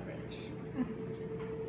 average.